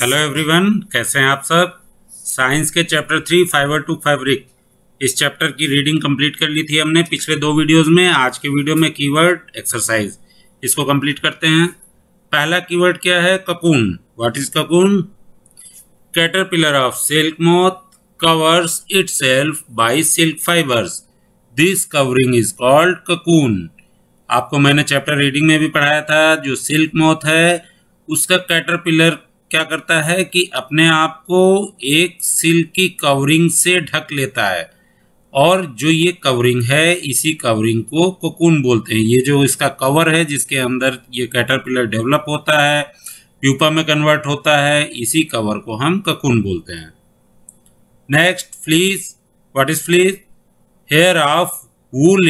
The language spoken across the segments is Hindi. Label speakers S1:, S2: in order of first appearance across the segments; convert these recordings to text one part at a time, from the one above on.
S1: हेलो एवरीवन कैसे हैं आप सब? साइंस के chapter three fibre to fabric इस चैप्टर की रीडिंग कंप्लीट कर ली थी हमने पिछले दो वीडियोस में। आज के वीडियो में कीवर्ड एक्सरसाइज इसको कंप्लीट करते हैं। पहला कीवर्ड क्या है? Cocoon what is cocoon caterpillar of silk moth covers itself by silk fibres this covering is called cocoon आपको मैंने चैप्टर रीडिंग में भी पढ़ाया था, जो सिल्क मोथ है, उसका कैटरपिलर क्या करता है कि अपने आप को एक सिल्क की कवरिंग से ढक लेता है। और जो ये कवरिंग है, इसी कवरिंग को कोकून बोलते हैं। ये जो इसका कवर है, जिसके अंदर ये कैटरपिलर डेवलप होता है प्यूपा में कन्वर्ट होता है, इसी कवर को हम ककून बोलते हैं। Next fleece what is fleece hair of wool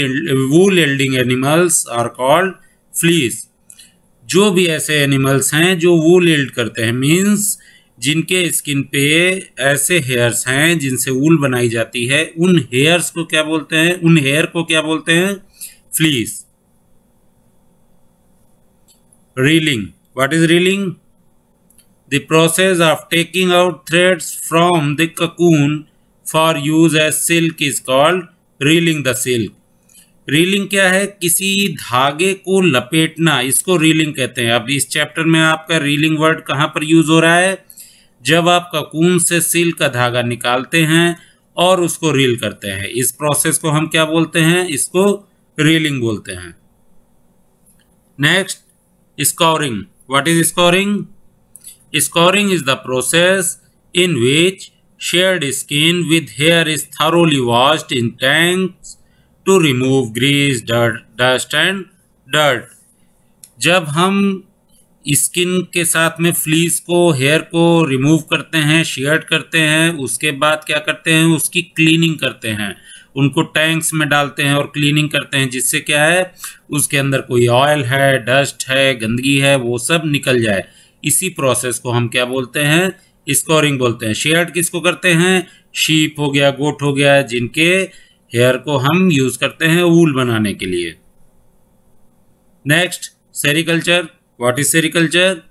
S1: wool yielding animals are called fleece जो भी ऐसे एनिमल्स हैं जो वूल एल्ड करते हैं। मीन्स जिनके स्किन पे ऐसे हेयर्स हैं, जिनसे वूल बनाई जाती है, उन हेयर्स को क्या बोलते हैं? उन हेयर को क्या बोलते हैं? Fleece reeling what is reeling the process of taking out threads from the cocoon for use as silk is called reeling the silk reeling क्या है? किसी धागे को लपेटना, इसको रीलिंग कहते हैं। अब इस चैप्टर में आपका रीलिंग वर्ड कहाँ पर यूज़ हो रहा है? जब आप ककून से सिल्क का धागा निकालते हैं और उसको रील करते हैं। इस प्रोसेस को हम क्या बोलते हैं? इसको रीलिंग बोलते हैं। Next scouring what is scouring scouring is the process in which sheared skin with hair is thoroughly washed in tanks to remove grease dirt dust and dirt जब हम स्किन के साथ में फ्लीस को हेयर को रिमूव करते हैं शेयर करते हैं, उसके बाद क्या करते हैं? उसकी क्लीनिंग करते हैं। उनको टैंक्स में डालते हैं और क्लीनिंग करते हैं, जिससे क्या है? उसके अंदर कोई ऑयल है डस्ट है, गंदगी है, वो सब निकल जाए। इसी प्रोसेस को हम क्या बोलते हैं? स्कोरिंग बोलते हैं। शेयर्ड किसको करते हैं? शीप हो गया गोट हो गया, जिनके हेयर को हम यूज़ करते हैं वूल बनाने के लिए। Next sericulture what is sericulture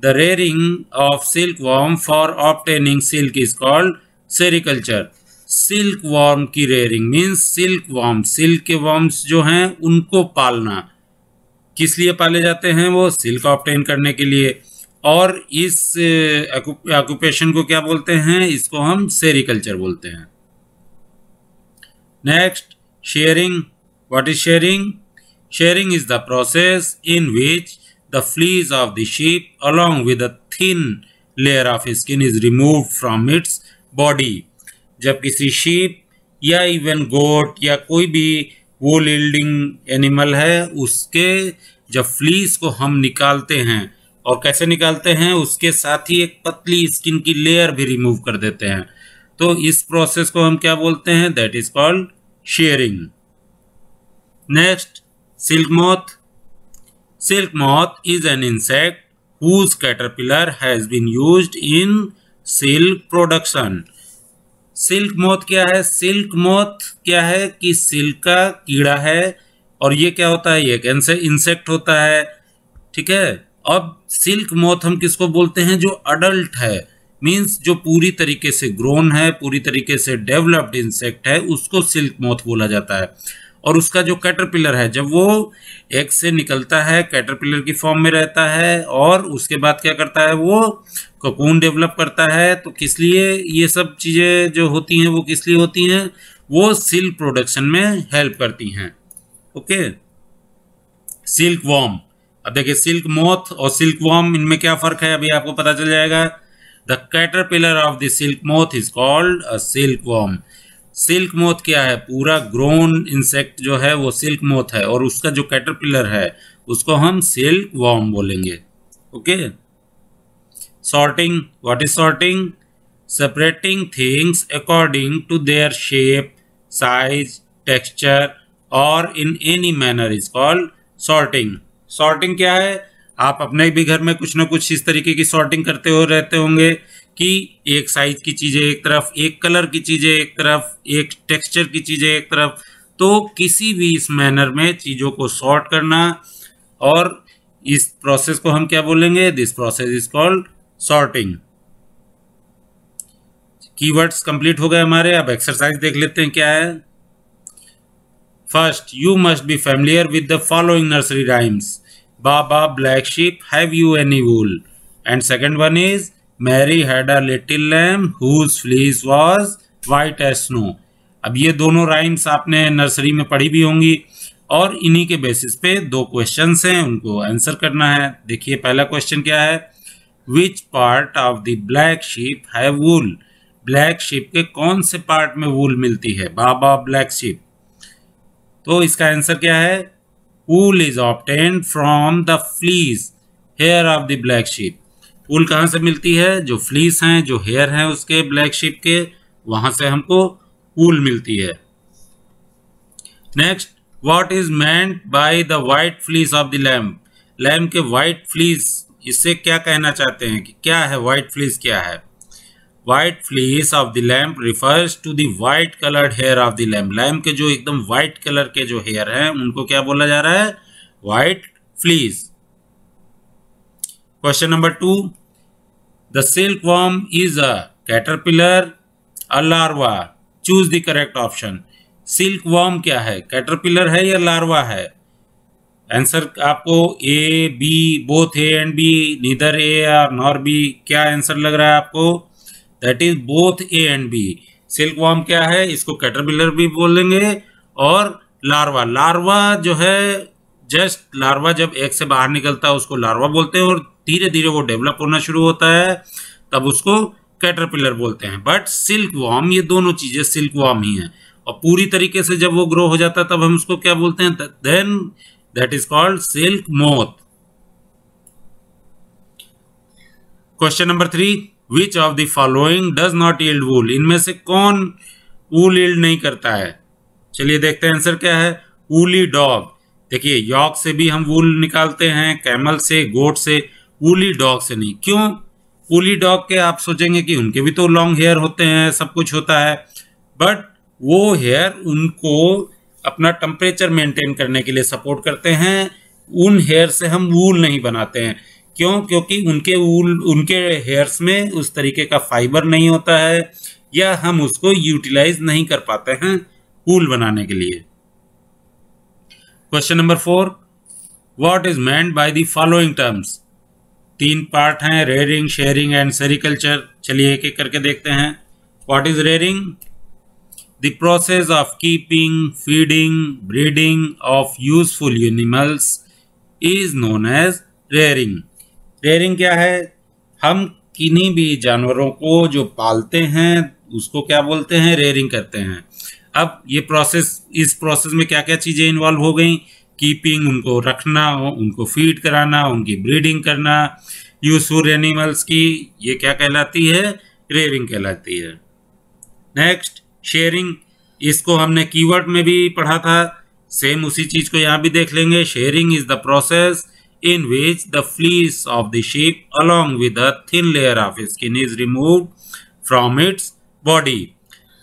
S1: the rearing of silkworm for obtaining silk is called sericulture silkworm की rearing means silk worm silk के वॉर्म्स जो हैं, उनको पालना। किस लिए पाले जाते हैं वो? सिल्क ऑप्टेन करने के लिए। और इस ऑक्यूपेशन को क्या बोलते हैं? इसको हम सेरिकल्चर बोलते हैं। Next, shearing. What is shearing? Shearing is the process in which the fleece of the sheep along with a thin layer of skin is removed from its body. जब किसी sheep या इवन गोट या कोई भी वोल यील्डिंग एनिमल है उसके जब फ्लीस को हम निकालते हैं और कैसे निकालते हैं उसके साथ ही एक पतली स्किन की लेयर भी रिमूव कर देते हैं तो इस प्रोसेस को हम क्या बोलते हैं? That is called shearing next silk moth silk moth is an insect whose caterpillar has been used in silk production silk moth क्या है? सिल्क मोथ क्या है कि सिल्क का कीड़ा है और ये क्या होता है? ये कैंसर इंसेक्ट होता है। ठीक है? अब सिल्क मोथ हम किसको बोलते हैं? जो अडल्ट है। मीन्स जो पूरी तरीके से ग्रोन है, पूरी तरीके से डेवलप्ड इंसेक्ट है, उसको सिल्क मोथ बोला जाता है। और उसका जो कैटरपिलर है, जब वो एग से निकलता है कैटरपिलर की फॉर्म में रहता है और उसके बाद क्या करता है, वो ककून डेवलप करता है तो किस लिए ये सब चीज़ें जो होती हैं, वो किस लिए होती हैं, वो सिल्क प्रोडक्शन में हेल्प करती हैं। ओके सिल्क वॉर्म अब देखिए सिल्क मोथ और सिल्क वॉर्म इनमें क्या फ़र्क है, अभी आपको पता चल जाएगा। The caterpillar of the silk moth is called a silkworm silk moth क्या है? पूरा ग्रोन इंसेक्ट जो है, वो सिल्क मोथ है और उसका जो कैटरपिलर है, उसको हम सिल्क वॉर्म बोलेंगे। Okay sorting what is sorting separating things according to their shape size texture और in any manner is called sorting sorting क्या है? आप अपने भी घर में कुछ ना कुछ इस तरीके की सॉर्टिंग करते हो, रहते होंगे कि एक साइज़ की चीज़ें एक तरफ़, एक कलर की चीज़ें एक तरफ़, एक टेक्सचर की चीज़ें एक तरफ़। तो किसी भी इस मैनर में चीज़ों को सॉर्ट करना और इस प्रोसेस को हम क्या बोलेंगे? This process is called sorting keywords complete हो गए हमारे, अब एक्सरसाइज देख लेते हैं क्या है। First you must be familiar with the following nursery rhymes baa baa black sheep have you any wool and second one is Mary had a little lamb whose fleece was white as snow अब ये दोनों राइम्स आपने नर्सरी में पढ़ी भी होंगी। और इन्हीं के बेसिस पे दो क्वेश्चन हैं, उनको आंसर करना है। देखिए, पहला क्वेश्चन क्या है? Which part of the black sheep have wool black sheep के कौन से पार्ट में वूल मिलती है? बाबा ब्लैक शिप तो इसका आंसर क्या है? Wool is obtain from the fleece hair of the black sheep wool कहाँ से मिलती है? जो फ्लीस हैं, जो हेयर हैं उसके ब्लैक शिप के, वहाँ से हमको वूल मिलती है। Next what is meant by the white fleece of the lamb lamb के वाइट फ्लीस इससे क्या कहना चाहते हैं कि क्या है व्हाइट फ्लीस क्या है? White fleece of the lamb refers to the white coloured hair of the lamb lamb के जो एकदम व्हाइट कलर के जो हेयर हैं, उनको क्या बोला जा रहा है? White fleece question number two the silkworm is a caterpillar a larva choose the correct option silkworm क्या है? कैटरपिलर है या लार्वा है? आंसर आपको A B both A and B neither A और नॉर बी क्या आंसर लग रहा है आपको? That is both A and B silkworm क्या है? इसको कैटरपिलर भी बोलेंगे और लार्वा लार्वा जो है जस्ट लार्वा जब एक से बाहर निकलता है, उसको लार्वा बोलते हैं और धीरे धीरे वो डेवलप होना शुरू होता है, तब उसको कैटरपिलर बोलते हैं. बट सिल्क वॉर्म ये दोनों चीज़ें सिल्क वॉर्म ही है. और पूरी तरीके से जब वो ग्रो हो जाता है, तब हम उसको क्या बोलते हैं? Then that is called silk moth question number three which of the following does not yield wool इनमें से कौन वूल यील्ड नहीं करता है? चलिए देखते हैं आंसर क्या है? वूली डॉग देखिए, यॉक से भी हम वूल निकालते हैं कैमल से गोट से वूली डॉग से नहीं। क्यों? वूली डॉग के आप सोचेंगे कि उनके भी तो लॉन्ग हेयर होते हैं, सब कुछ होता है। बट वो हेयर उनको अपना टेम्परेचर मेंटेन करने के लिए सपोर्ट करते हैं। उन हेयर से हम वूल नहीं बनाते हैं। क्यों? क्योंकि उनके ऊल, उनके हेयर्स में उस तरीके का फाइबर नहीं होता है, या हम उसको यूटिलाइज नहीं कर पाते हैं ऊल बनाने के लिए। Question number four what is meant by the following terms तीन पार्ट हैं रेयरिंग शेयरिंग एंड सेरिकल्चर चलिए एक एक करके देखते हैं। What is rearing the process of keeping feeding breeding of useful animals is known as rearing rearing क्या है? हम किन्हीं भी जानवरों को जो पालते हैं, उसको क्या बोलते हैं? रेयरिंग करते हैं। अब ये प्रोसेस इस प्रोसेस में क्या क्या चीज़ें इन्वॉल्व हो गई? कीपिंग उनको रखना, उनको फ़ीड कराना, उनकी ब्रीडिंग करना। यूजफुल एनिमल्स की ये क्या कहलाती है? रेयरिंग कहलाती है। नेक्स्ट शेयरिंग इसको हमने कीवर्ड में भी पढ़ा था। सेम उसी चीज़ को यहाँ भी देख लेंगे। Shearing is the process in which the fleece of the sheep, along with a thin layer of skin, is removed from its body.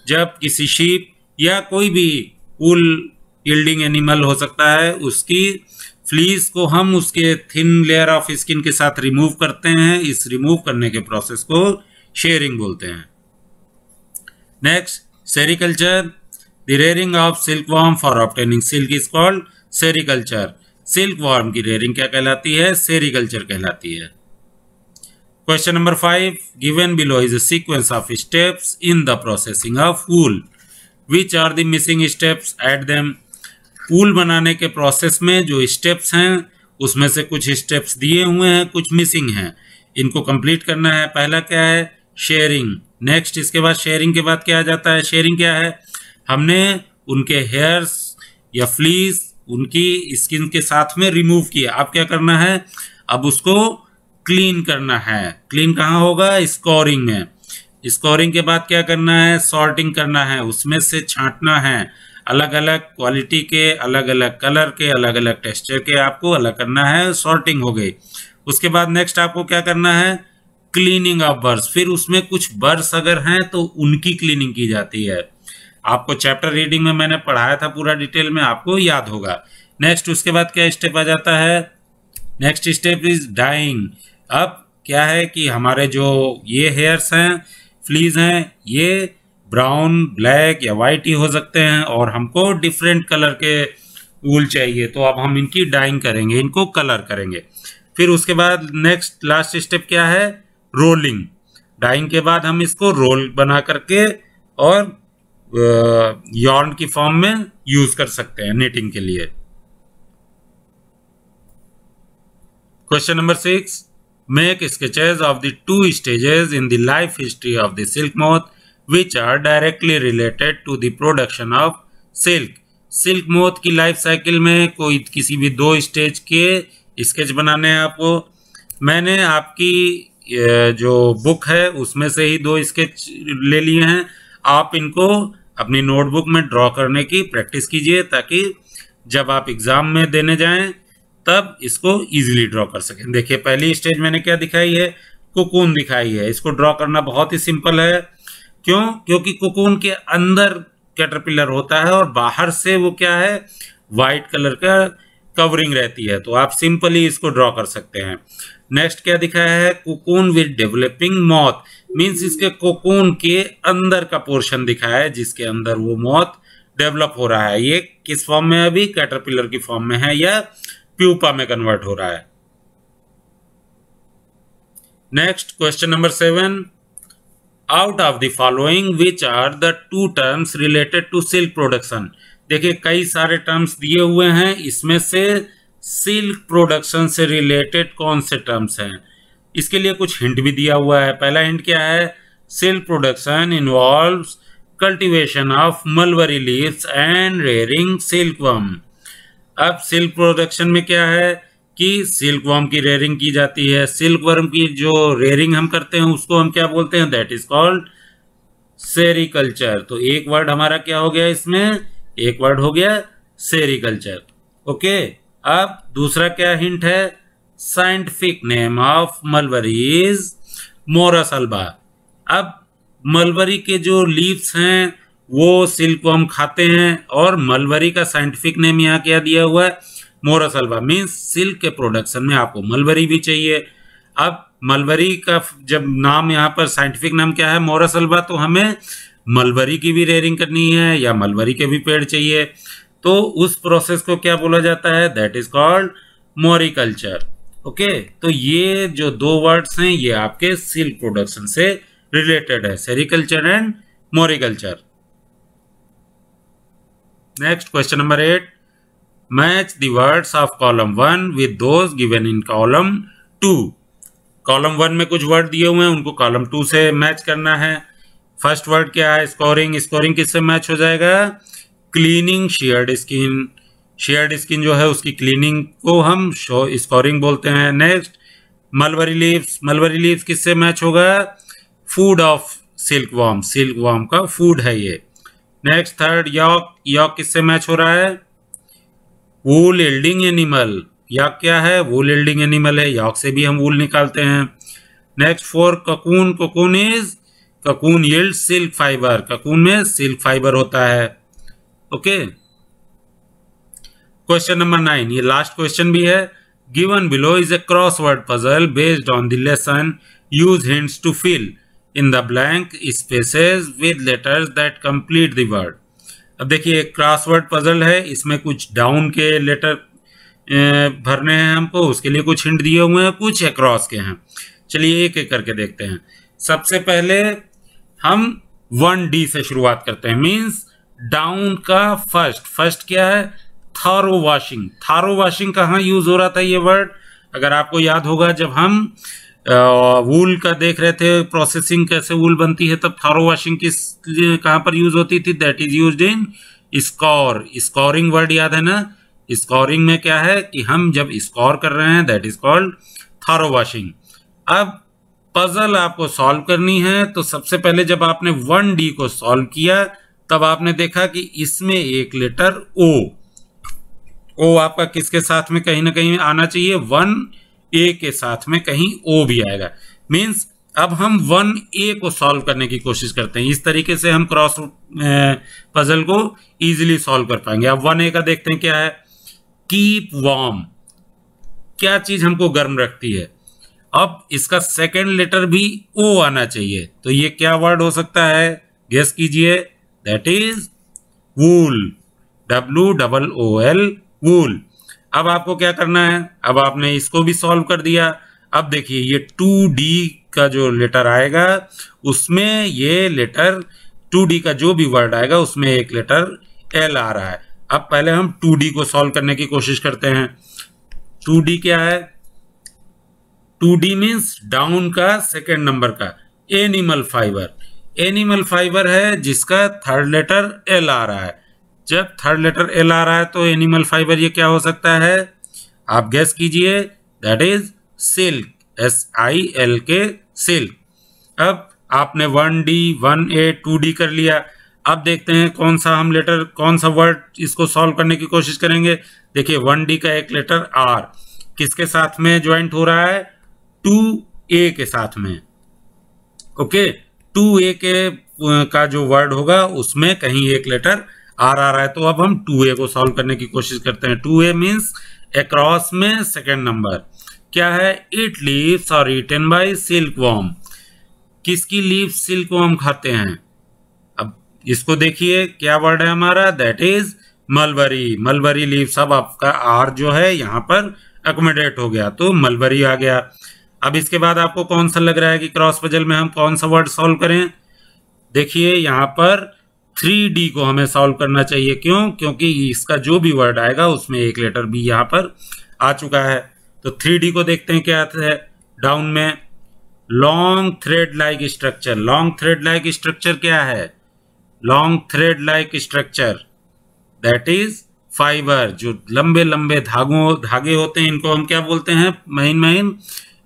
S1: जब किसी शीप या कोई भी वुल यील्डिंग एनिमल हो सकता है, उसकी फ्लीस को हम उसके थिन लेयर ऑफ़ स्किन के साथ रिमूव करते हैं। इस रिमूव करने के प्रोसेस को शेयरिंग बोलते हैं। Next sericulture the rearing of silkworm for obtaining silk is called sericulture silkworm की रेयरिंग क्या कहलाती है? सेरिकल्चर कहलाती है। Question number five given below is sequence of steps in the processing of wool. Which are the missing steps? At them. Wool बनाने के प्रोसेस में जो स्टेप्स हैं, उसमें से कुछ स्टेप्स दिए हुए हैं, कुछ मिसिंग हैं। इनको कंप्लीट करना है। पहला क्या है? शेयरिंग नेक्स्ट इसके बाद शेयरिंग के बाद क्या आ जाता है? शेयरिंग क्या है? हमने उनके हेयर्स या फ्लीस उनकी स्किन के साथ में रिमूव किया। अब क्या करना है? अब उसको क्लीन करना है। क्लीन कहाँ होगा? स्कोरिंग में। स्कोरिंग के बाद क्या करना है? सॉर्टिंग करना है। उसमें से छांटना है। अलग अलग क्वालिटी के अलग अलग कलर के अलग अलग टेक्सचर के आपको अलग करना है। सॉर्टिंग हो गई। उसके बाद नेक्स्ट आपको क्या करना है? क्लीनिंग ऑफ़ बर्ड्स फिर उसमें कुछ बर्ड्स अगर हैं तो उनकी क्लीनिंग की जाती है। आपको चैप्टर रीडिंग में मैंने पढ़ाया था पूरा डिटेल में, आपको याद होगा। नेक्स्ट उसके बाद क्या स्टेप आ जाता है? नेक्स्ट स्टेप इज़ डाइंग अब क्या है कि हमारे जो ये हेयर्स हैं फ्लीज हैं, ये ब्राउन ब्लैक या वाइट ही हो सकते हैं और हमको डिफरेंट कलर के वूल चाहिए। तो अब हम इनकी डाइंग करेंगे, इनको कलर करेंगे। फिर उसके बाद नेक्स्ट लास्ट स्टेप क्या है? रोलिंग डाइंग के बाद हम इसको रोल बना करके और यॉर्न की फॉर्म में यूज़ कर सकते हैं नेटिंग के लिए। Question number six make sketches of the two stages in the life history of the silk moth which are directly related to the production of silk silk moth की लाइफ साइकिल में कोई किसी भी दो स्टेज के स्केच बनाने हैं आपको। मैंने आपकी जो बुक है, उसमें से ही दो स्केच ले लिए हैं। आप इनको अपनी नोटबुक में ड्रॉ करने की प्रैक्टिस कीजिए ताकि जब आप एग्ज़ाम में देने जाएँ, तब इसको इजीली ड्रॉ कर सकें। देखिए, पहली स्टेज मैंने क्या दिखाई है? कुकून दिखाई है। इसको ड्रॉ करना बहुत ही सिंपल है। क्यों? क्योंकि कुकून के अंदर कैटरपिलर होता है और बाहर से वो क्या है? वाइट कलर का कवरिंग रहती है। तो आप सिंपली इसको ड्रॉ कर सकते हैं। नेक्स्ट क्या दिखाया है? Cocoon with developing moth means इसके कोकून के अंदर का पोर्शन दिखाया है, जिसके अंदर वो मौत डेवलप हो रहा है। ये किस फॉर्म में अभी? कैटरपिलर की फॉर्म में है या प्यूपा में कन्वर्ट हो रहा है? Next question number seven out of the following which are the two terms related to silk production देखिए, कई सारे टर्म्स दिए हुए हैं। इसमें से सिल्क प्रोडक्शन से रिलेटेड कौन से टर्म्स हैं? इसके लिए कुछ हिंट भी दिया हुआ है। पहला हिंट क्या है? Silk production involve cultivation of mulberry leaves and rearing silkworm अब सिल्क प्रोडक्शन में क्या है कि सिल्क वर्म की रेयरिंग की जाती है। सिल्क वर्म की जो रेयरिंग हम करते हैं, उसको हम क्या बोलते हैं? दैट इज़ कॉल्ड सेरिकल्चर तो एक वर्ड हमारा क्या हो गया इसमें? एक वर्ड हो गया सेरिकल्चर ओके अब दूसरा क्या हिंट है? Scientific name of mulberry is Morus alba अब मलबरी के जो लीव्स हैं, वो सिल्क हम खाते हैं और मलबरी का साइंटिफिक नेम यहाँ क्या दिया हुआ है? मोरस अल्बा मीन्स सिल्क के प्रोडक्शन में आपको मलबरी भी चाहिए। अब मलबरी का जब नाम यहाँ पर साइंटिफिक नाम क्या है मोरस अल्बा तो हमें मलबरी की भी रेयरिंग करनी है या मलबरी के भी पेड़ चाहिए। तो उस प्रोसेस को क्या बोला जाता है? That is called moriculture okay? तो ये जो दो वर्ड्स हैं, ये आपके सिल्क प्रोडक्शन से रिलेटेड है। Sericulture and moriculture next question number eight match the words of column one with those given in column two column one में कुछ वर्ड दिए हुए हैं, उनको कॉलम टू से मैच करना है। फ़र्स्ट वर्ड क्या है? स्कोरिंग स्कोरिंग किससे मैच हो जाएगा? Cleaning sheared skin sheared skin जो है, उसकी क्लीनिंग को हम शो स्कोरिंग बोलते हैं। Next mulberry leaves mulberry leaves किससे मैच होगा? Food of silk worm silk worm का फ़ूड है ये। नेक्स्ट थर्ड यॉक यॉक किससे मैच हो रहा है? वूल एल्डिंग एनिमल यॉक क्या है? वूल एल्डिंग एनिमल है। यॉक से भी हम वूल निकालते हैं। Next four cocoon cocoon is cocoon yield silk fibre cocoon में सिल्क फाइबर होता है। Okay okay? Question number nine ये लास्ट क्वेश्चन भी है. Given below is a cross word puzzle based on the lesson use hints to fill in the blank spaces with letters that complete the word अब देखिए क्रॉस वर्ड पजल है. इसमें कुछ डाउन के लेटर भरने हैं हमको. उसके लिए कुछ हिंट दिए हुए हैं. कुछ अक्रॉस के हैं. चलिए एक एक करके देखते हैं. सबसे पहले हम वन डी से शुरुआत करते हैं. मीन्स डाउन का फ़र्स्ट फ़र्स्ट क्या है? थारो वॉशिंग। थारो वॉशिंग कहाँ यूज़ हो रहा था ये वर्ड? अगर आपको याद होगा, जब हम वूल का देख रहे थे प्रोसेसिंग कैसे वूल बनती है, तब थारो वॉशिंग किस कहाँ पर यूज़ होती थी? That is used in scour scouring word याद है ना? स्कोरिंग में क्या है कि हम जब स्कोर कर रहे हैं that is called thorough washing. अब पजल आपको सॉल्व करनी है तो सबसे पहले जब आपने वन डी को सॉल्व किया, तब आपने देखा कि इसमें एक लेटर ओ ओ आपका किसके साथ में कहीं ना कहीं आना चाहिए? वन ए के साथ में कहीं ओ भी आएगा। मीन्स अब हम वन ए को सॉल्व करने की कोशिश करते हैं। इस तरीके से हम क्रॉस पजल को इजीली सॉल्व कर पाएँगे। अब वन ए का देखते हैं क्या है? कीप वार्म क्या चीज़ हमको गर्म रखती है? अब इसका सेकेंड लेटर भी ओ आना चाहिए। तो ये क्या वर्ड हो सकता है? गेस कीजिए। That is wool W double O L wool अब आपको क्या करना है? अब आपने इसको भी सॉल्व कर दिया। अब देखिए, ये टू डी का जो लेटर आएगा, उसमें ये लेटर टू डी का जो भी वर्ड आएगा, उसमें एक लेटर एल आ रहा है। अब पहले हम टू डी को सॉल्व करने की कोशिश करते हैं। टू डी क्या है? टू डी मीन्स डाउन का सेकेंड नंबर का। एनिमल फाइबर एनिमल फाइबर है जिसका थर्ड लेटर एल आ रहा है। जब थर्ड लेटर एल आ रहा है तो एनिमल फाइबर ये क्या हो सकता है? आप गैस कीजिए। That is silk S I L K silk अब आपने one D one A two D कर लिया। अब देखते हैं कौन सा हम लेटर कौन सा वर्ड इसको सॉल्व करने की कोशिश करेंगे। देखिए वन डी का एक लेटर आर किसके साथ में ज्वाइंट हो रहा है? टू ए के साथ में। ओके टू ए के का जो वर्ड होगा, उसमें कहीं एक लेटर आर आ रहा है। तो अब हम टू ए को सॉल्व करने की कोशिश करते हैं। टू ए मीन्स अक्रॉस में सेकेंड नंबर क्या है? It leaves are eaten by silk worm किसकी लीव सिल्क वॉर्म खाते हैं? अब इसको देखिए, क्या वर्ड है हमारा? That is mulberry mulberry leave सब आपका आर जो है, यहाँ पर अकोमोडेट हो गया। तो मलबरी आ गया। अब इसके बाद आपको कौन सा लग रहा है कि क्रॉस पजल में हम कौन सा वर्ड सॉल्व करें? देखिए, यहाँ पर थ्री डी को हमें सॉल्व करना चाहिए। क्यों? क्योंकि इसका जो भी वर्ड आएगा, उसमें एक लेटर भी यहाँ पर आ चुका है। तो थ्री डी को देखते हैं क्या है। डाउन में long thread like structure long thread like structure क्या है? Long thread like structure that is fibre जो लंबे लंबे धागों, धागे होते हैं, इनको हम क्या बोलते हैं? महीन महीन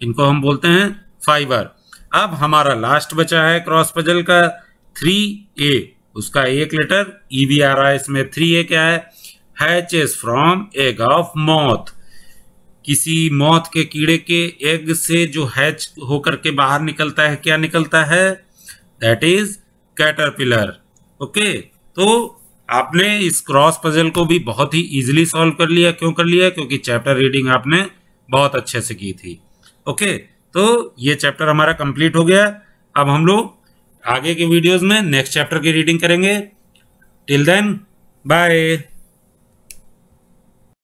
S1: इनको हम बोलते हैं फाइबर अब हमारा लास्ट बचा है क्रॉस पजल का। थ्री ए उसका एक लेटर ई भी आ रहा है इसमें थ्री ए क्या है? हैचेस फ्रॉम एग ऑफ़ मौत किसी मौत के कीड़े के एग से जो हैच होकर के बाहर निकलता है, क्या निकलता है? दैट इज़ कैटरपिलर ओके तो आपने इस क्रॉस पजल को भी बहुत ही इजीली सॉल्व कर लिया। क्यों कर लिया? क्योंकि चैप्टर रीडिंग आपने बहुत अच्छे से की थी। ओके तो ये चैप्टर हमारा कंप्लीट हो गया। अब हम लोग आगे के वीडियोस में नेक्स्ट चैप्टर की रीडिंग करेंगे। Till then bye